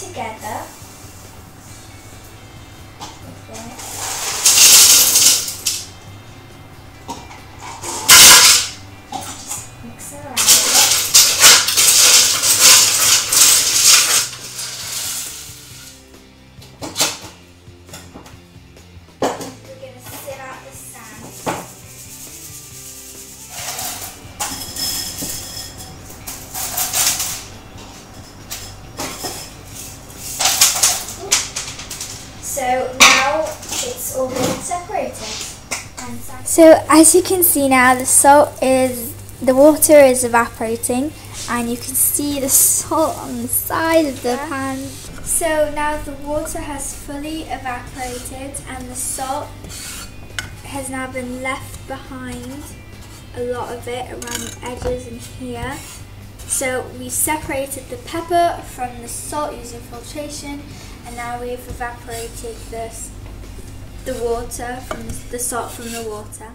together. Just mix it around. So now it's all been separated. So as you can see now, the salt is, the water is evaporating and you can see the salt on the side of the pan. So now the water has fully evaporated and the salt has now been left behind, a lot of it around the edges and here. So we separated the pepper from the salt using filtration and now we've evaporated this, the water from the salt from the water.